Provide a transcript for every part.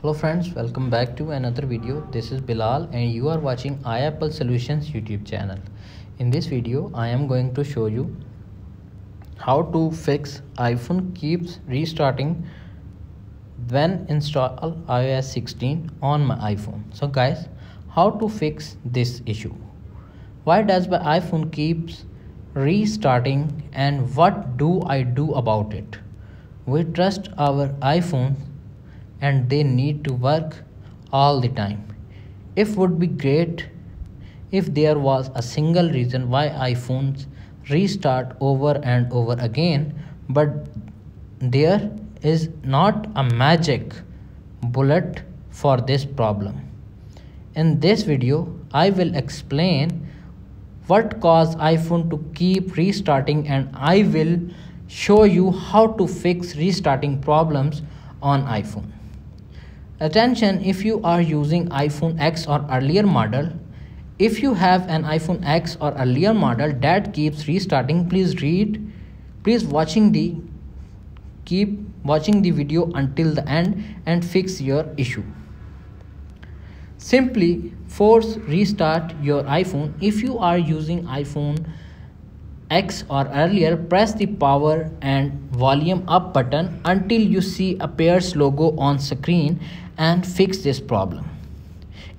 Hello friends, welcome back to another video. This is Bilal and you are watching iApple Solutions YouTube channel. In this video, I am going to show you how to fix iPhone keeps restarting when install iOS 16 on my iPhone. So guys, how to fix this issue? Why does my iPhone keeps restarting and what do I do about it? We trust our iPhone and they need to work all the time. It would be great if there was a single reason why iPhones restart over and over again, but there is not a magic bullet for this problem. In this video, I will explain what caused iPhone to keep restarting and I will show you how to fix restarting problems on iPhone. Attention if you are using iPhone X or earlier model. If you have an iPhone X or earlier model that keeps restarting, please read, please watching the keep watching the video until the end and fix your issue. Simply force restart your iPhone if you are using iPhone X or earlier, press the power and volume up button until you see Apple's logo on screen and fix this problem.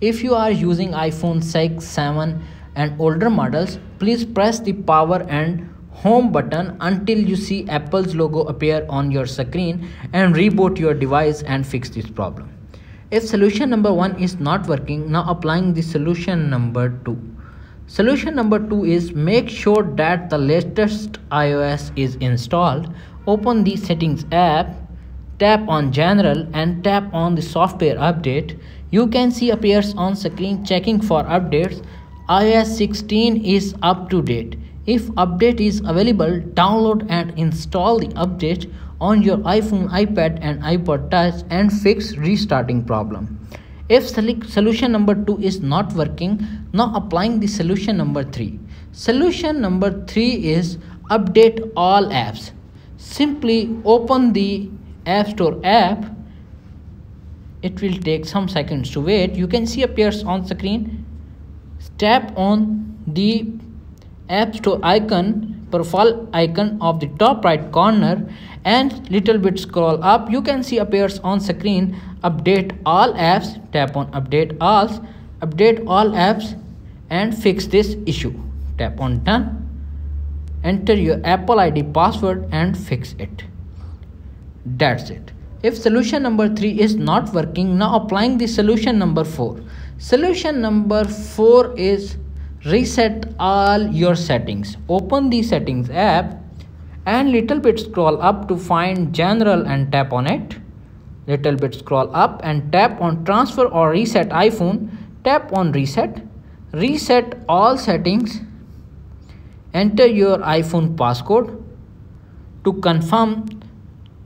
If you are using iPhone 6, 7 and older models, please press the power and home button until you see Apple's logo appear on your screen and reboot your device and fix this problem. If solution number 1 is not working, now applying the solution number 2. Solution number two is make sure that the latest iOS is installed. Open the settings app, tap on general and tap on the software update. You can see appears on screen checking for updates. iOS 16 is up to date. If update is available, download and install the update on your iPhone, iPad and iPod touch and fix restarting problem. If solution number 2 is not working, now applying the solution number 3. Solution number 3 is update all apps. Simply open the App Store app. It will take some seconds to wait. You can see appears on screen. Tap on the App Store icon, profile icon of the top right corner and little bit scroll up you can see appears on screen update all apps tap on update all update all apps and fix this issue tap on done enter your apple id password and fix it that's it. If solution number 3 is not working now applying the solution number 4 solution number 4 is reset all your settings. Open the settings app and little bit scroll up to find general and tap on it. Little bit scroll up and tap on transfer or reset iphone. Tap on reset. Reset all settings. Enter your iphone passcode. To confirm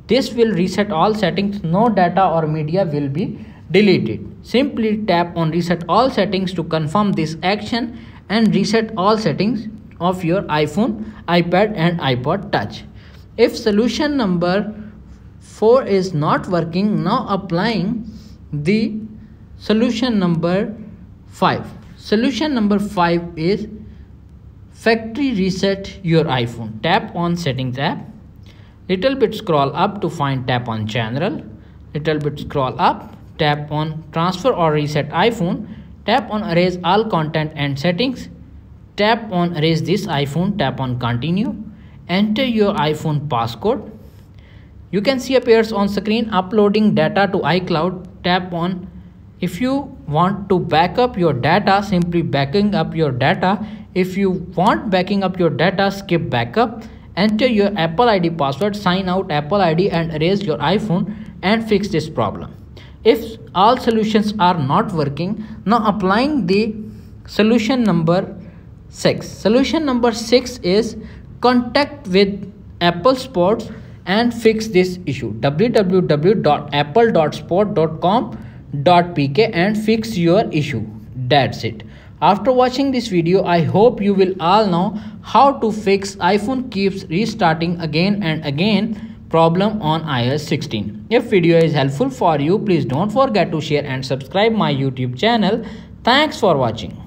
this will reset all settings no data or media will be deleted simply tap on reset all settings to confirm this action and reset all settings of your iPhone, iPad and iPod touch. If solution number 4 is not working, now applying the solution number 5. Solution number 5 is factory reset your iPhone. Tap on settings app. Little bit scroll up to find tap on general. Little bit scroll up, tap on transfer or reset iPhone. Tap on erase all content and settings. Tap on erase this iphone tap on continue. Enter your iphone passcode. You can see appears on screen uploading data to icloud. Tap on if you want to back up your data simply backing up your data. If you want backing up your data skip backup enter your apple id password sign out apple id and erase your iphone and fix this problem. If all solutions are not working now applying the solution number 6 solution number 6 is contact with apple sports and fix this issue. www.apple.sport.com.pk and fix your issue. That's it after watching this video i hope you will all know how to fix iphone keeps restarting again and again problem on iOS 16. If video is helpful for you, please don't forget to share and subscribe my YouTube channel. Thanks for watching.